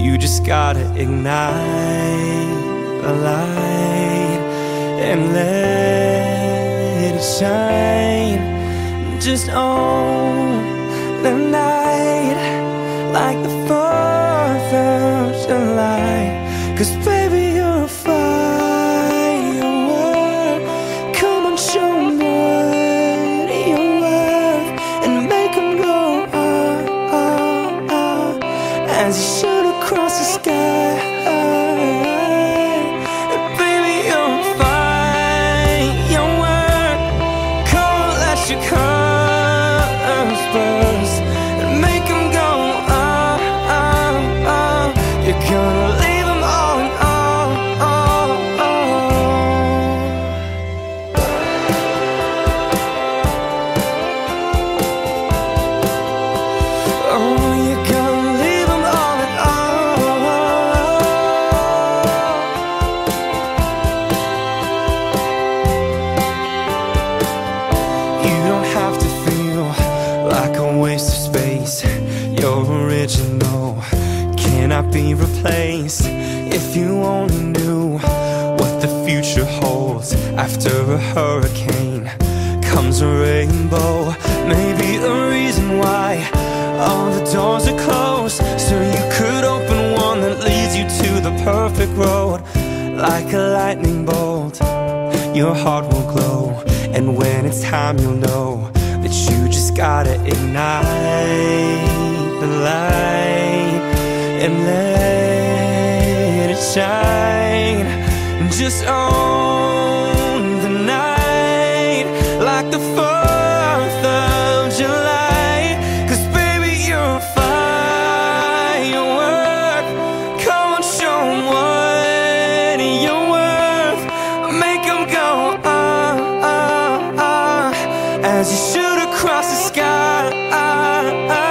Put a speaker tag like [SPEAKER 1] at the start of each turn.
[SPEAKER 1] you just gotta ignite the light And let it shine. Just own the night Like the 4th of July. Cause baby you're a firework. Come on show 'em what you're worth And make 'em go ah, ah, ah As you shoot original, cannot be replaced. If you only knew what the future holds after a hurricane comes a rainbow. Maybe the reason why all the doors are closed, so you could open one that leads you to the perfect road. Like a lightning bolt, your heart will glow, and when it's time, you'll know that you just gotta ignite the light and let it shine just on the night like the 4th of July. Cause baby you're a firework. Come on show what you're worth. Make them go ah ah ah As you shoot across the sky. Ah, ah.